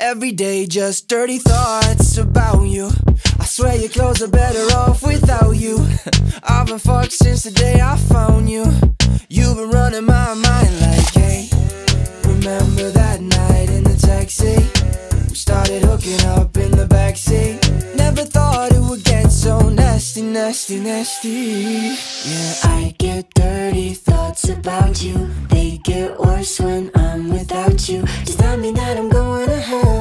Every day, just dirty thoughts about you. I swear your clothes are better off without you. I've been fucked since the day I found you. You've been running my mind like, hey, remember that night in the taxi? We started hooking up in the backseat. Never thought it would get so nasty, nasty, nasty. Yeah, I get dirty thoughts about you. They get worse when I'm without you. Just tell me that I'm going to hell